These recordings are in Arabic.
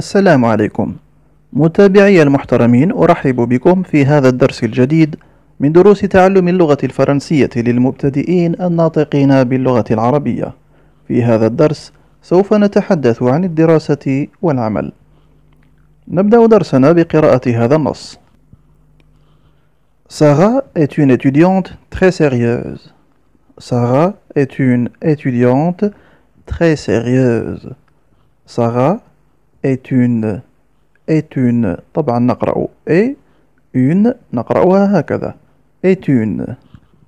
السلام عليكم متابعي المحترمين أرحب بكم في هذا الدرس الجديد من دروس تعلم اللغة الفرنسية للمبتدئين الناطقين باللغة العربية في هذا الدرس سوف نتحدث عن الدراسة والعمل نبدأ درسنا بقراءة هذا النص Sarah est une étudiante très sérieuse. Sarah est une étudiante très sérieuse. Sarah est une est une طبعا نقرأ et une نقرأها هكذا est une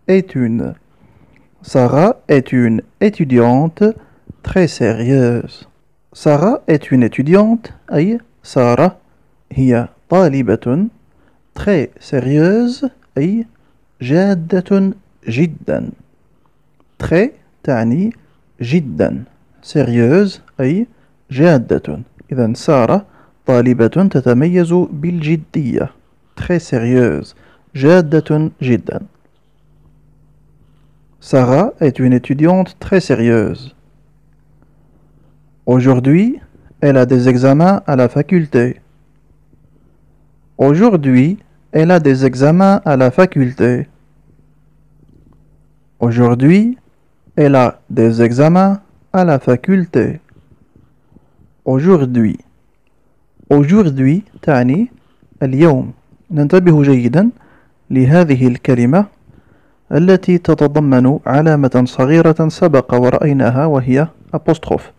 est une Sarah est une étudiante très sérieuse Sarah est une étudiante أي سارة هي طالبة très sérieuse أي جادة جدا très تعني جدا sérieuse أي جادة إذا سارة طالبة تتميز بالجدية très sérieuse جادة جدا Sarah est une étudiante très sérieuse. Aujourd'hui, elle a des examens à la faculté. Aujourd'hui, elle a des examens à la faculté. Aujourd'hui, elle a des examens à la faculté. Aujourd'hui. Aujourd'hui تعني اليوم. ننتبه جيدا لهذه الكلمة التي تتضمن علامة صغيرة سبق ورأيناها وهي apostrophe.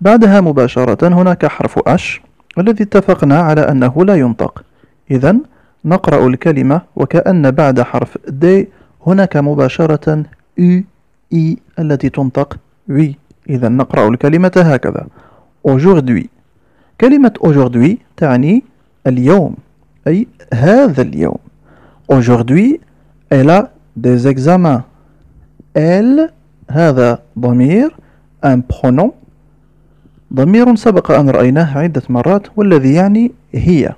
بعدها مباشرة هناك حرف أش الذي اتفقنا على أنه لا ينطق. إذا نقرأ الكلمة وكأن بعد حرف د هناك مباشرة U إي التي تنطق وي إذا نقرأ الكلمة هكذا aujourd'hui. كلمة aujourd'hui تعني اليوم أي هذا اليوم. Aujourd'hui elle a des examens. Elle هذا ضمير un pronom. ضمير سبق أن رأيناه عدة مرات والذي يعني هي.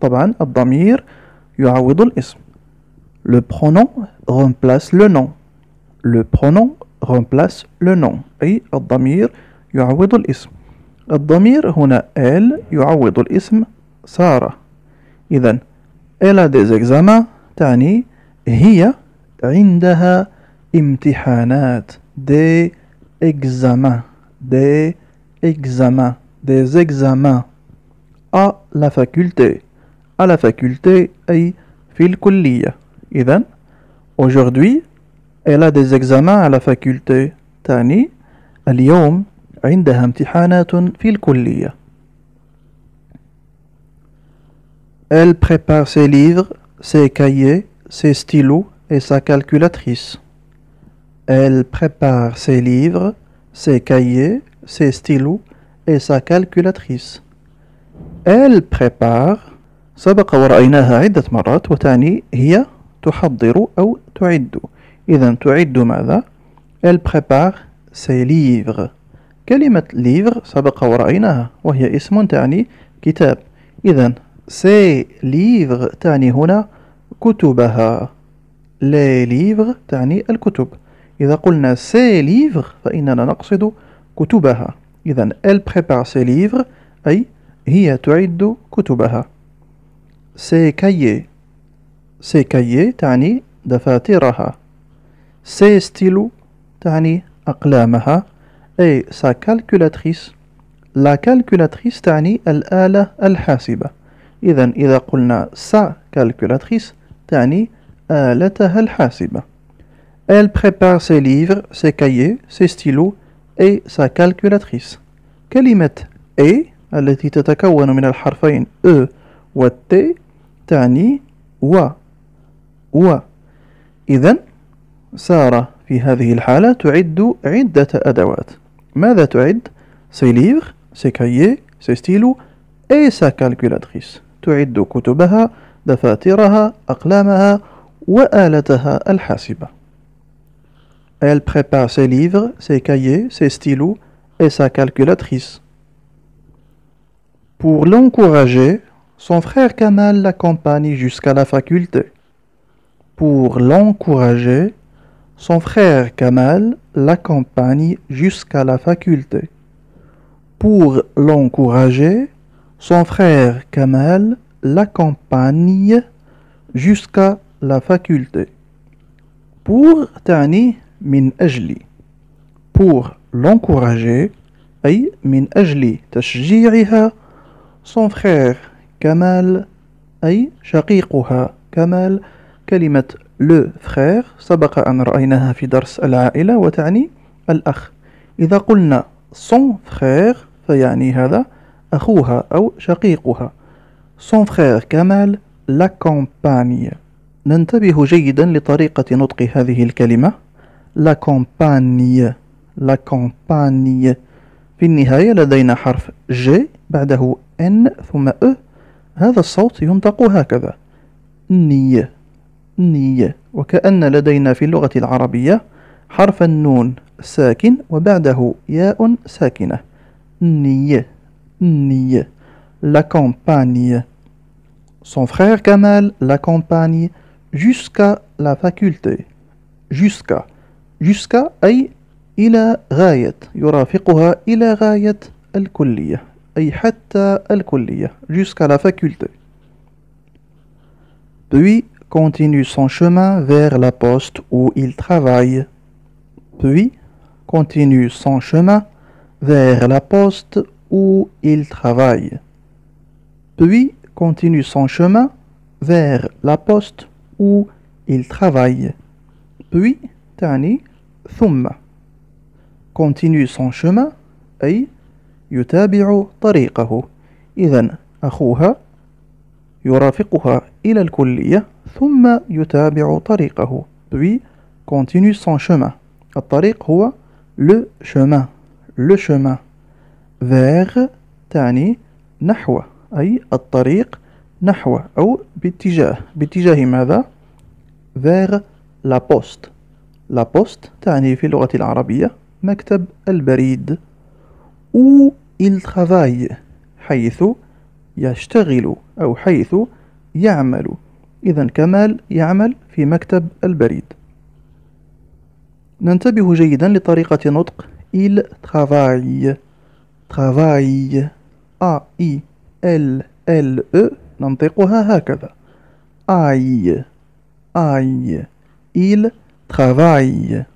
طبعا الضمير يعوض الاسم. Le pronom remplace le nom. Le pronom remplace le nom. أي الضمير يعوض الاسم. الضمير هنا إل يعوض الاسم سارة. إذا إلا ديزيكزاما تعني هي عندها امتحانات. دي إكزاما دي إكزاما دي زيكزاما أ لا فاكولتي أ لا فاكولتي أي في الكلية. إذا aujourd'hui elle a des examens à فاكولتي تعني اليوم عندها امتحانات في الكلية Elle prépare ses livres, ses cahiers, ses stylos et sa calculatrice. Elle prépare ses livres, ses cahiers, ses stylos et sa calculatrice. Elle prépare سبق ورأيناها عدة مرات وتعني هي تحضر أو تعد إذا تعد ماذا؟ Elle prépare ses livres كلمة livre سبق ورأيناها وهي اسم تعني كتاب. إذا ses livres تعني هنا كتبها. les livres تعني الكتب. إذا قلنا ses livres فإننا نقصد كتبها. إذا elle prépare ses livres أي هي تعد كتبها. ses cahiers. ses cahiers تعني دفاترها. سي ستيلو تعني أقلامها. et sa calculatrice la calculatrice تعني الآلة الحاسبة. إذا إذا قلنا sa calculatrice تعني آلتها الحاسبة. Elle prépare ses livres, ses cahiers, ses stylos et sa calculatrice. كلمة et التي تتكون من الحرفين E و T تعني و. و. إذا سارة في هذه الحالة تعد عدة أدوات. ماذا تعد؟ سي ليفر سي كايي سي ستيلو اي سا كالكولاتريس تعد كتبها دفاترها أقلامها وآلتها الحاسبة Elle prépare ses livres, ses cahiers, ses stylos et sa calculatrice. Pour l'encourager, son frère Kamal l'accompagne jusqu'à la faculté. Pour l'encourager, son frère Kamal l'accompagne jusqu'à la faculté. Pour l'encourager, Son frère Kamal l'accompagne jusqu'à la faculté. Pour تعني من أجل pour l'encourager أي من أجل تشجيعها son frère كمال أي شقيقها كمال كلمة le frère سبق أن رأيناها في درس العائلة وتعني الأخ إذا قلنا son frère فيعني هذا أخوها أو شقيقها son frère كمال l'accompagne. ننتبه جيدا لطريقة نطق هذه الكلمة l'accompagne l'accompagne. في النهاية لدينا حرف G بعده N ثم E. هذا الصوت ينطق هكذا نية نية وكأن لدينا في اللغة العربية حرف النون ساكن وبعده ياء ساكنة. نية نية La campagne. Son frère Kamal l'accompagne jusqu'à la faculté. Jusqu'à. Jusqu'à أي إلى غاية يرافقها إلى غاية الكلية أي حتى الكلية jusqu'à la faculté. Puis continue son chemin vers la poste où il travaille puis continue son chemin vers la poste où il travaille puis continue son chemin vers la poste où il travaille puis تعني ثم continue son chemin أي يتابع طريقه إذا أخوها يرافقها إلى الكلية ثم يتابع طريقه. Puis continue son chemin. الطريق هو le chemin. Le chemin. Vers تعني نحو. أي الطريق نحو أو باتجاه. باتجاه ماذا؟ Vers la poste. La poste تعني في اللغة العربية مكتب البريد. Où il travaille. حيث يشتغل أو حيث يعمل. إذا كمال يعمل في مكتب البريد ننتبه جيدا لطريقة نطق il travaille travaille A I L L E ننطقها هكذا aille aille il travaille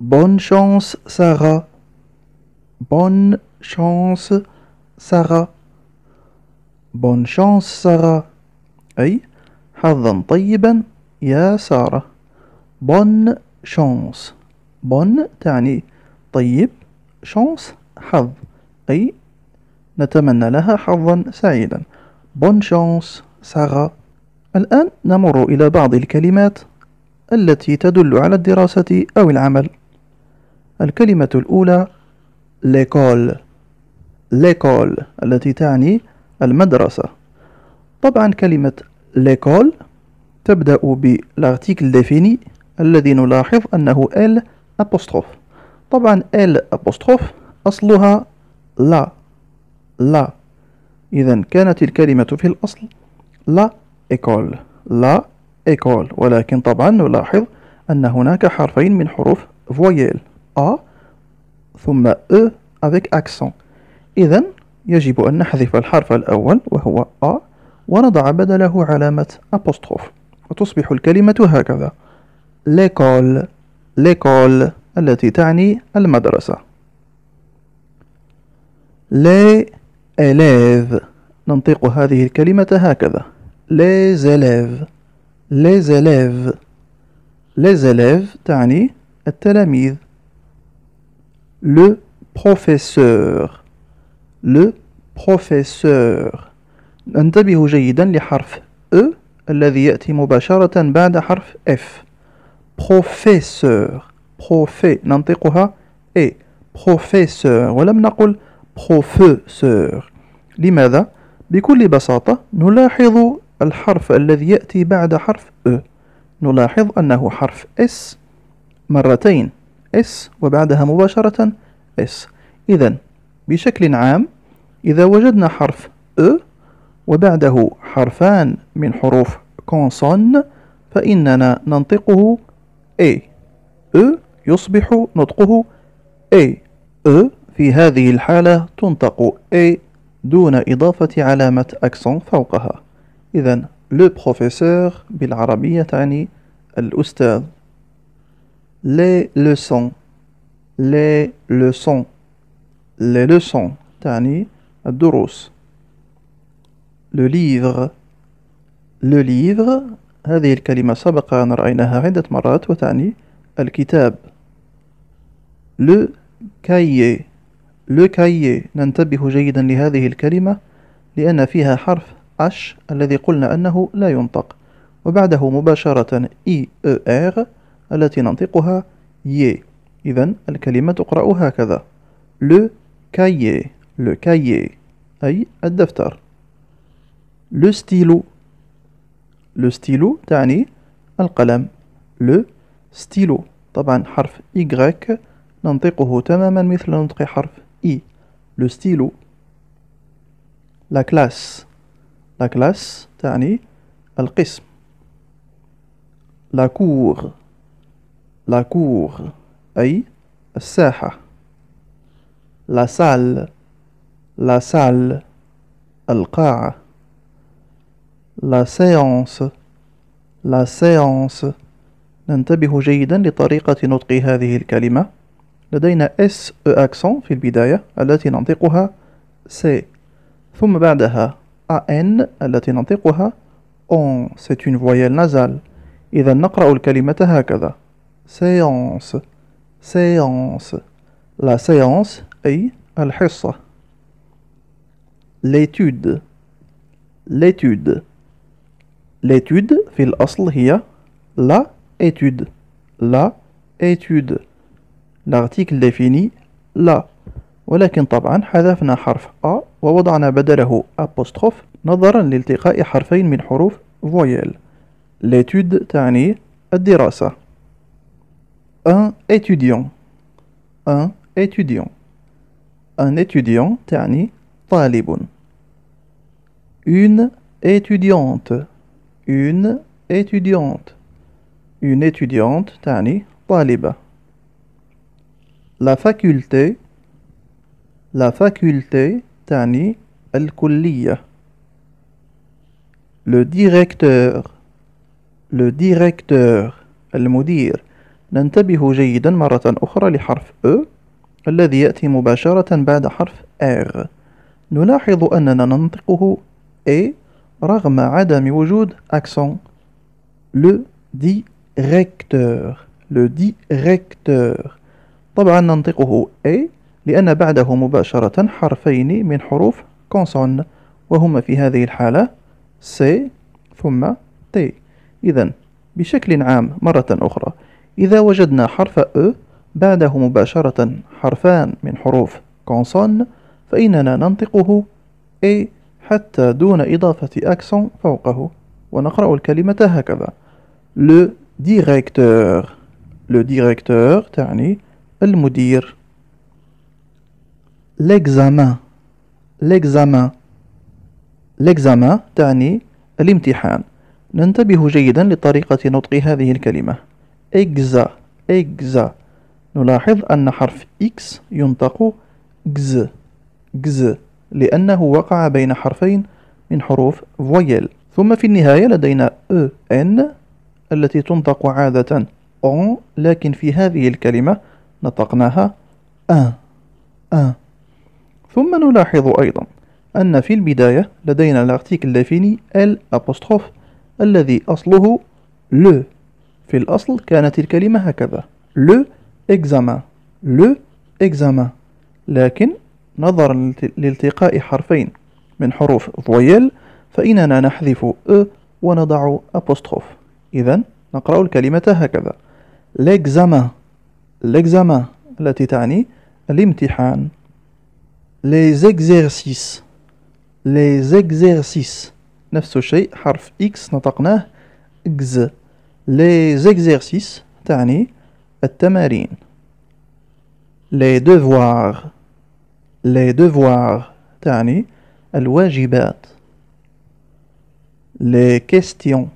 Bonne chance, Sarah. Bonne chance, Sarah. Bonne chance, Sarah. أي حظا طيبا يا سارة. Bonne chance. Bonne تعني طيب. chance حظ. أي نتمنى لها حظا سعيدا. Bonne chance, Sarah. الآن نمر إلى بعض الكلمات التي تدل على الدراسة أو العمل. الكلمة الأولى ليكول ليكول التي تعني المدرسة طبعا كلمة l'école تبدأ بال article défini الذي نلاحظ أنه l apostrophe طبعا l apostrophe أصلها la. la. إذا كانت الكلمة في الأصل la école la école ولكن طبعا نلاحظ أن هناك حرفين من حروف voyelles A ثم E avec accent. إذا يجب أن نحذف الحرف الأول وهو A. ونضع بدله علامة apostrophe. وتصبح الكلمة هكذا. l'école l'école التي تعني المدرسة. les élèves. ننطق هذه الكلمة هكذا. les élèves les élèves لي زليف تعني التلاميذ. لو بروفيسور لو بروفيسور انتبهوا جيدا لحرف E الذي يأتي مباشرة بعد حرف F. Professeur. Profe ننطقها E professeur. ولم نقل professeur. لماذا؟ بكل بساطة نلاحظ الحرف الذي يأتي بعد حرف E. نلاحظ أنه حرف S مرتين. S وبعدها مباشرة S. إذا بشكل عام إذا وجدنا حرف E وبعده حرفان من حروف كونسون فإننا ننطقه A. E يصبح نطقه A. E في هذه الحالة تنطق A دون إضافة علامة accent فوقها. إذا le professeur بالعربية تعني الأستاذ. les leçons les leçons les leçons تعني الدروس. le livre le livre هذه الكلمة سبق أن رأيناها عدة مرات وتعني الكتاب. le cahier le cahier ننتبه جيدا لهذه الكلمة لأن فيها حرف H الذي قلنا أنه لا ينطق. وبعده مباشرة I E R التي ننطقها ي إذا الكلمة تقرأ هكذا. le cahier le cahier أي الدفتر. le stylo le stylo تعني القلم. le stylo طبعا حرف Y ننطقه تماما مثل نطق حرف I le stylo la classe la classe تعني القسم. la cour la cour أي الساحة. la salle la salle القاعة. la séance la séance ننتبه جيدا لطريقة نطق هذه الكلمة. لدينا S E accent في البداية التي ننطقها سي ثم بعدها AN التي ننطقها اون c'est une voyelle nasale. إذا نقرأ الكلمة هكذا. Séance. Séance. La séance أي الحصة. L'étude. L'étude. l'étude في الأصل هي la étude la étude l'article défini la ولكن طبعا حذفنا حرف A ووضعنا بدله apostrophe نظرا لالتقاء حرفين من حروف voyelles l'étude تعني الدراسة un étudiant أن إتوديون أن إتوديون تعني طالب Une étudiante. Une étudiante. Une étudiante تعني طالبة la faculté la faculté تعني الكلية le directeur le directeur المدير ننتبه جيدا مرة أخرى لحرف E الذي يأتي مباشرة بعد حرف R. نلاحظ أننا ننطقه E رغم عدم وجود أكسون le directeur le directeur. طبعا ننطقه A لأن بعده مباشرة حرفين من حروف كونسون وهما في هذه الحالة C ثم T. إذا بشكل عام مرة أخرى إذا وجدنا حرف E بعده مباشرة حرفان من حروف كونسون فإننا ننطقه A حتى دون إضافة أكسون فوقه. ونقرأ الكلمة هكذا. Le directeur. Le directeur تعني المدير. L'examen. L'examen. L'examen تعني الامتحان. ننتبه جيدا لطريقة نطق هذه الكلمة. إجزا إجزا نلاحظ أن حرف إكس ينطق جز جز لأنه وقع بين حرفين من حروف فويل ثم في النهاية لدينا إن التي تنطق عادة أون لكن في هذه الكلمة نطقناها أن أن ثم نلاحظ أيضا أن في البداية لدينا ال article défini L apostrophe الذي أصله le في الأصل كانت الكلمة هكذا. le examen le examen لكن نظرا لالتقاء حرفين من حروف voyelles فإننا نحذف E ونضع apostrophe. إذا نقرأ الكلمة هكذا. l'examen l'examen التي تعني الامتحان. Les exercices نفس الشيء حرف X نطقناه X les تعني التمارين. Les devoirs les devoirs تعني الواجبات les questions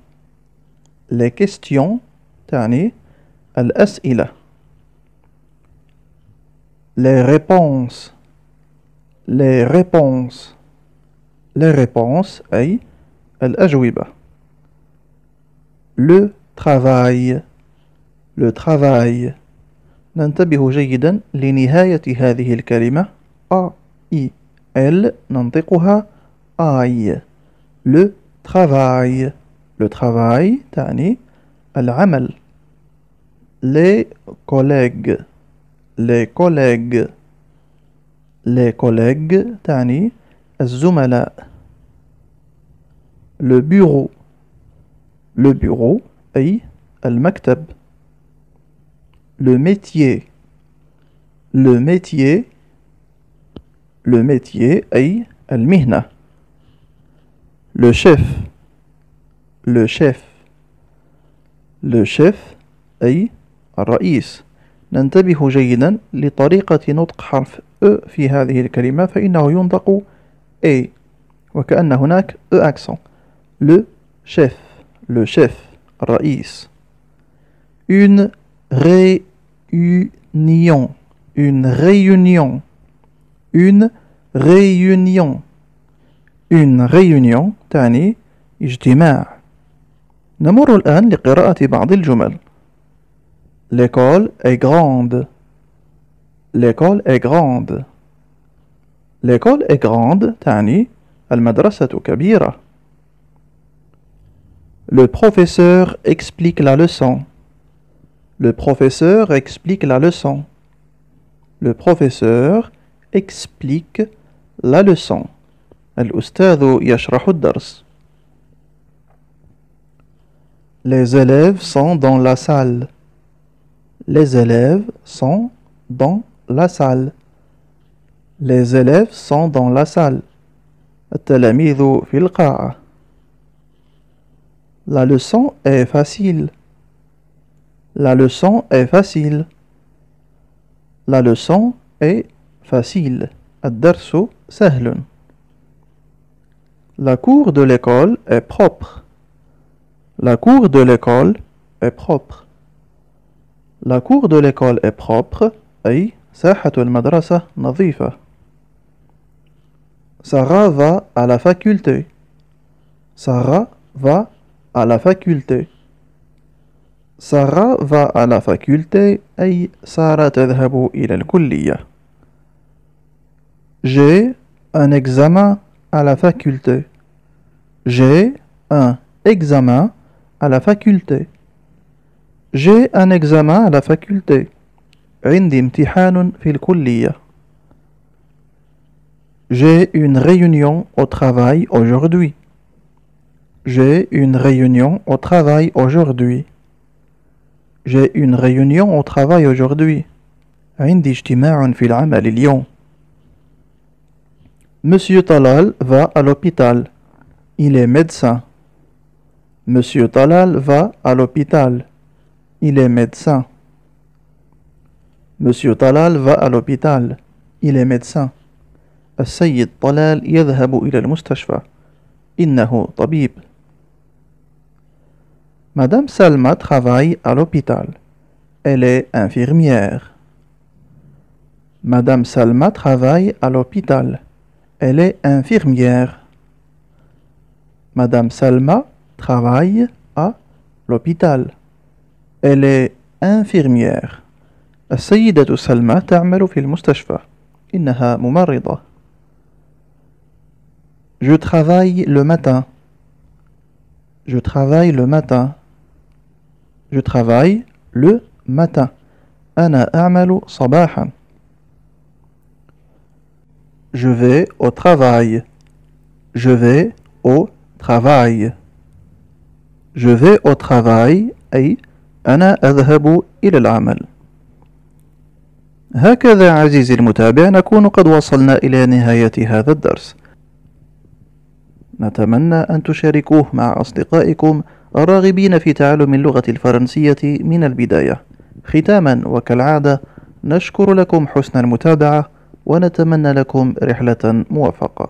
les questions تعني الأسئلة les réponses les réponses les réponses أي الأجوبة le travail le travail ننتبه جيدا لنهاية هذه الكلمة A I L ننطقها I le travail le travail تعني العمل les collègues les collègues les collègues تعني الزملاء le bureau le bureau أي المكتب le métier le métier le métier أي المهنة le chef le chef le chef أي الرئيس ننتبه جيدا لطريقة نطق حرف أ في هذه الكلمة فإنه ينطق A وكأن هناك أ أكسون le chef le chef الرئيس une réunion une réunion. une réunion une réunion تعني اجتماع نمر الآن لقراءة بعض الجمل L'école est grande. L'école est grande. L'école est grande تعني المدرسة كبيرة. Le professeur explique la leçon. Le professeur explique la leçon. Le professeur explique la leçon. الأستاذ يشرح الدرس. Les élèves sont dans la salle. Les élèves sont dans la salle. Les élèves sont dans la salle. التلاميذ في القاعة. La leçon est facile. La leçon est facile. La leçon est facile. الدرس سهل. La cour de l'école est propre. La cour de l'école est propre. La cour de l'école est propre أي ساحة المدرسة نظيفة. Sarah va à la faculté. Sarah va à la faculté. Sarah va à la faculté أي سارة تذهب إلى الكلية. J'ai un examen à la faculté. J'ai un examen à la faculté. J'ai un examen à la faculté. عندي امتحان في الكلية. J'ai une réunion au travail aujourd'hui. J'ai une réunion au travail aujourd'hui. J'ai une réunion au travail aujourd'hui. عندي اجتماع في العمل اليوم. Monsieur Talal va à l'hôpital. Il est médecin. Monsieur Talal va à l'hôpital. Il est médecin. Monsieur Talal va à l'hôpital. Il est médecin. السيد طلال يذهب إلى المستشفى. إنه طبيب. Madame Salma travaille à l'hôpital. Elle est infirmière. Madame Salma travaille à l'hôpital. Elle est infirmière. Madame Salma travaille à l'hôpital. Elle est infirmière. السيدة سلمى تعمل في المستشفى. إنها ممرضة. Je travaille le matin. Je travaille le matin. Je travaille le matin. أنا أعمل صباحا. Je vais au travail. Je vais au travail. Je vais au travail أي أنا أذهب إلى العمل. هكذا عزيزي المتابع نكون قد وصلنا إلى نهاية هذا الدرس. نتمنى أن تشاركوه مع أصدقائكم الراغبين في تعلم اللغة الفرنسية من البداية. ختاما وكالعادة نشكر لكم حسن المتابعة ونتمنى لكم رحلة موفقة.